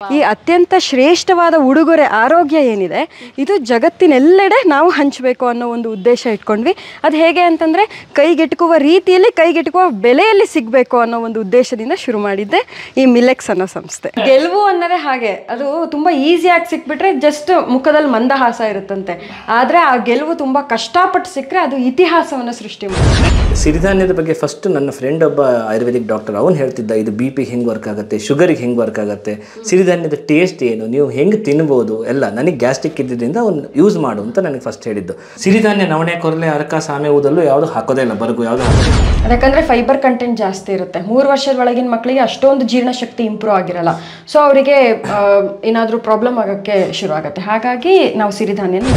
ಈ ಅತ್ಯಂತ ಶ್ರೇಷ್ಠವಾದ ಉಡುಗೊರೆ ಆರೋಗ್ಯ ಏನಿದೆ ಇದು ಜಗತ್ತಿನೆಲ್ಲೆಡೆ ನಾವು ಹಂಚಬೇಕು ಅನ್ನೋ ಒಂದು ಉದ್ದೇಶ ಇಟ್ಕೊಂಡ್ವಿ. ಅದು ಹೇಗೆ ಅಂತಂದರೆ ಕೈಗೆಟುಕುವ ರೀತಿಯಲ್ಲಿ ಕೈಗೆಟುಕುವ ಬೆಲೆಯಲ್ಲಿ ಸಿಗಬೇಕು ಅನ್ನೋ ಒಂದು ಉದ್ದೇಶದಿಂದ ಶುರು ಮಾಡಿದ್ದೆ ಈ ಮಿಲೆಕ್ಸ್ ಅನ್ನೋ ಸಂಸ್ಥೆ. ಗೆಲುವು ಅನ್ನೋದೇ ಹಾಗೆ. ಅದು ತುಂಬ ಈಸಿಯಾಗಿ ಸಿಕ್ಬಿಟ್ರೆ ಜಸ್ಟ್ ಮುಖದಲ್ಲಿ ಮಂದಹಾಸ ಇರುತ್ತಂತೆ. ಆದರೆ ಆ ಗೆಲುವು ತುಂಬ ಕಷ್ಟಪಟ್ಟು ಸಿಕ್ಕರೆ ಅದು ಇತಿಹಾಸವನ್ನು ಸೃಷ್ಟಿ ಮಾಡುತ್ತೆ ಸಿರಿಧಾನ್ಯದ ಬಗ್ಗೆ ಫಸ್ಟ್ ನನ್ನ ಫ್ರೆಂಡ್ ಒಬ್ಬ ಆಯುರ್ವೇದಿಕ್ ಡಾಕ್ಟರ್ ಅವನು ಹೇಳ್ತಿದ್ದ ಇದು ಬಿ ಪಿ ಹೆಂಗೆ ವರ್ಕ್ ಆಗುತ್ತೆ? ಶುಗರಿಗೆ ಹೆಂಗೆ ವರ್ಕ್ ಆಗುತ್ತೆ? ಸಿರಿಧಾನ್ಯದ ಟೇಸ್ಟ್ ಏನು? ನೀವು ಹೆಂಗೆ ತಿನ್ಬೋದು? ಎಲ್ಲ ನನಗೆ ಗ್ಯಾಸ್ಟ್ರಿಕ್ ಇದ್ದಿದ್ದರಿಂದ ಅವ್ನು ಯೂಸ್ ಮಾಡು ಅಂತ ನನಗೆ ಫಸ್ಟ್ ಹೇಳಿದ್ದು. ಸಿರಿಧಾನ್ಯ, ನವಣೆ, ಕೊರಲೆ, ಅರಕ, ಸಾಮೆ, ಊದಲ್ಲೂ ಯಾವುದು ಹಾಕೋದೇ ಇಲ್ಲ, ಬರಗು ಯಾವುದು ಯಾಕಂದ್ರೆ ಫೈಬರ್ ಕಂಟೆಂಟ್ ಜಾಸ್ತಿ ಇರುತ್ತೆ. ಮೂರು ವರ್ಷದ ಒಳಗಿನ ಮಕ್ಕಳಿಗೆ ಅಷ್ಟೊಂದು ಜೀರ್ಣಶಕ್ತಿ ಇಂಪ್ರೂವ್ ಆಗಿರಲ್ಲ. ಸೊ ಅವರಿಗೆ ಏನಾದರೂ ಪ್ರಾಬ್ಲಮ್ ಆಗೋಕ್ಕೆ ಶುರು ಆಗುತ್ತೆ ಹಾಗಾಗಿ ನಾವು ಸಿರಿಧಾನ್ಯನ